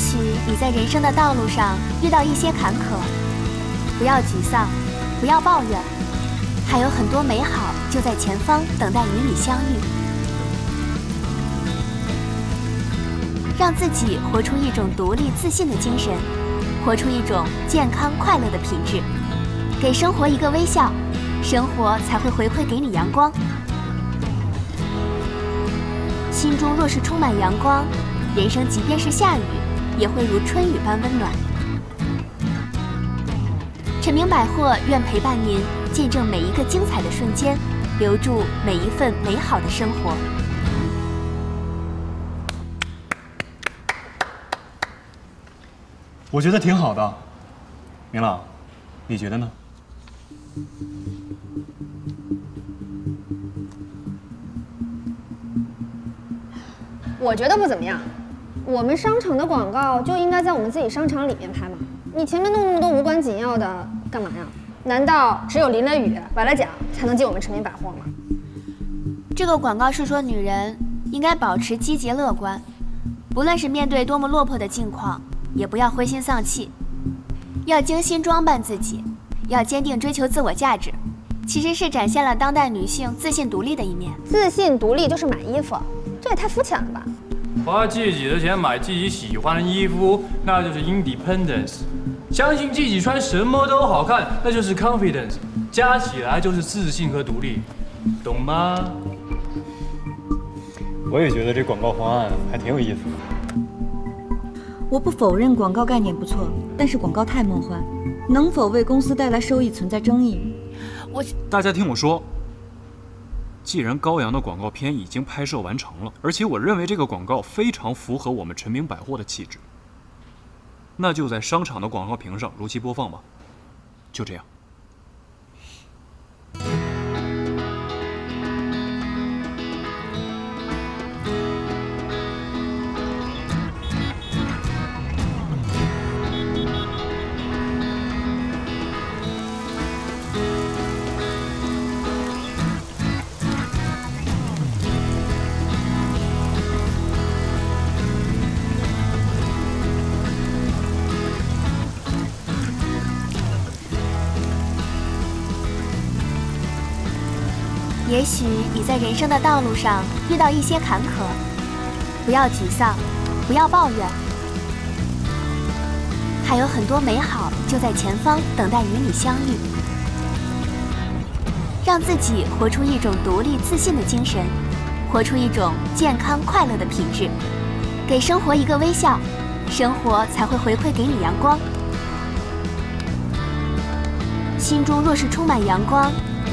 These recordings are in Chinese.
许你在人生的道路上遇到一些坎坷，不要沮丧，不要抱怨，还有很多美好就在前方等待与你相遇。让自己活出一种独立自信的精神，活出一种健康快乐的品质，给生活一个微笑，生活才会回馈给你阳光。心中若是充满阳光，人生即便是下雨，也会如春雨般温暖。陈明百货愿陪伴您，见证每一个精彩的瞬间，留住每一份美好的生活。我觉得挺好的，明朗，你觉得呢？我觉得不怎么样。我们商场的广告就应该在我们自己商场里面拍嘛。你前面弄那么多无关紧要的，干嘛呀？难道只有淋了雨、崴了脚才能进我们陈明百货吗？这个广告是说，女人应该保持积极乐观，不论是面对多么落魄的境况，也不要灰心丧气，要精心装扮自己，要坚定追求自我价值。其实是展现了当代女性自信独立的一面。自信独立就是买衣服，这也太肤浅了吧！花自己的钱买自己喜欢的衣服，那就是 independence。相信自己穿什么都好看，那就是 confidence。加起来就是自信和独立，懂吗？我也觉得这广告方案还挺有意思的。我不否认广告概念不错，但是广告太梦幻，能否为公司带来收益存在争议。我大家听我说，既然高阳的广告片已经拍摄完成了，而且我认为这个广告非常符合我们陈明百货的气质，那就在商场的广告屏上如期播放吧。就这样。也许你在人生的道路上遇到一些坎坷，不要沮丧，不要抱怨，还有很多美好就在前方等待与你相遇。让自己活出一种独立自信的精神，活出一种健康快乐的品质，给生活一个微笑，生活才会回馈给你阳光。心中若是充满阳光，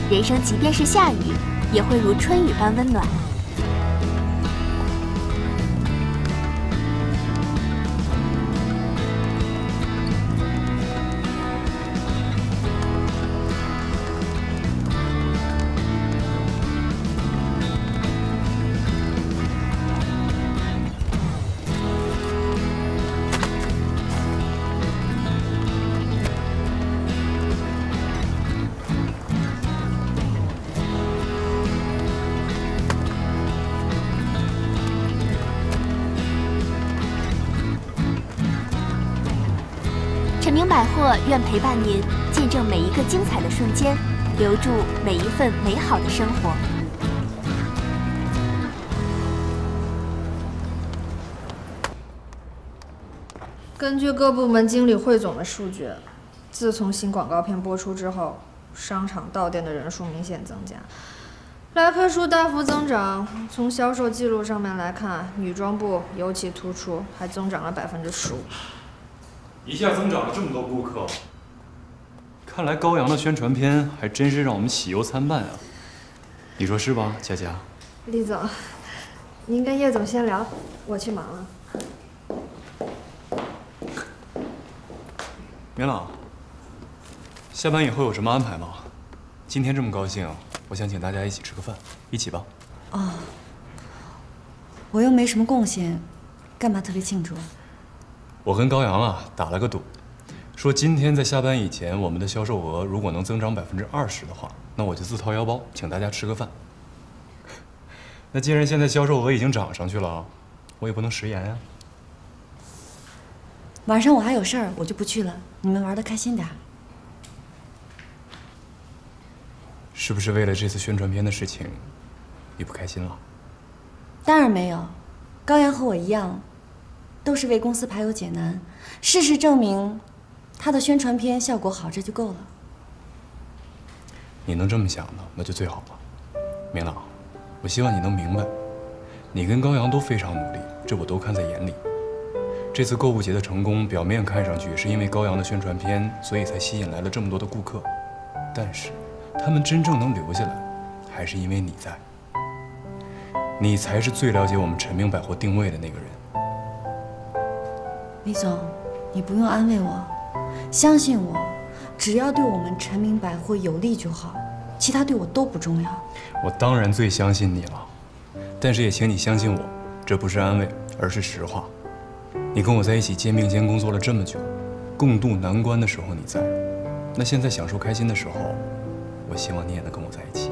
人生即便是下雨，也会如春雨般温暖。陈明百货愿陪伴您，见证每一个精彩的瞬间，留住每一份美好的生活。根据各部门经理汇总的数据，自从新广告片播出之后，商场到店的人数明显增加，来客数大幅增长。从销售记录上面来看，女装部尤其突出，还增长了百分之十五。一下增长了这么多顾客，看来高阳的宣传片还真是让我们喜忧参半啊！你说是吧，佳佳？李总，您跟叶总先聊，我去忙了。明朗，下班以后有什么安排吗？今天这么高兴，我想请大家一起吃个饭，一起吧。哦，我又没什么贡献，干嘛特别庆祝？我跟高阳啊打了个赌，说今天在下班以前，我们的销售额如果能增长百分之二十的话，那我就自掏腰包请大家吃个饭。那既然现在销售额已经涨上去了，我也不能食言呀。晚上我还有事儿，我就不去了。你们玩的开心点。是不是为了这次宣传片的事情，你不开心了？当然没有，高阳和我一样，都是为公司排忧解难。事实证明，他的宣传片效果好，这就够了。你能这么想呢，那就最好了。明朗，我希望你能明白，你跟高阳都非常努力，这我都看在眼里。这次购物节的成功，表面看上去是因为高阳的宣传片，所以才吸引来了这么多的顾客，但是他们真正能留下来，还是因为你在。你才是最了解我们陈明百货定位的那个人。李总，你不用安慰我，相信我，只要对我们陈明百货有利就好，其他对我都不重要。我当然最相信你了，但是也请你相信我，这不是安慰，而是实话。你跟我在一起肩并肩工作了这么久，共度难关的时候你在，那现在享受开心的时候，我希望你也能跟我在一起。